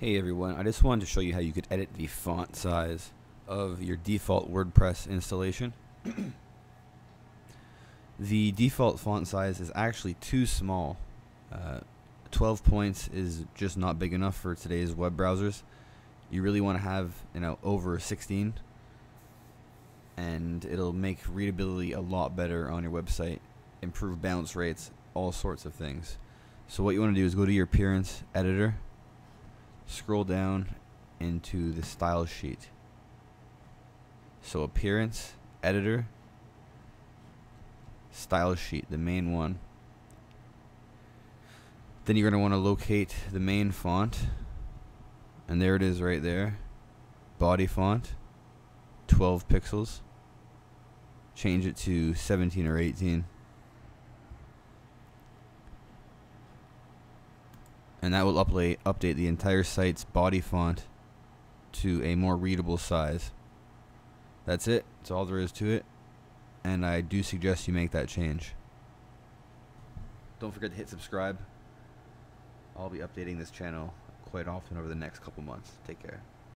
Hey everyone, I just wanted to show you how you could edit the font size of your default WordPress installation. the default font size is actually too small. Uh, 12 points is just not big enough for today's web browsers. You really want to have, you know, over 16 and it'll make readability a lot better on your website, improve bounce rates, all sorts of things. So what you want to do is go to your appearance editor scroll down into the style sheet. So appearance, editor, style sheet, the main one. Then you're going to want to locate the main font. And there it is right there. Body font, 12 pixels. Change it to 17 or 18. And that will update update the entire site's body font to a more readable size. That's it. That's all there is to it. And I do suggest you make that change. Don't forget to hit subscribe. I'll be updating this channel quite often over the next couple months. Take care.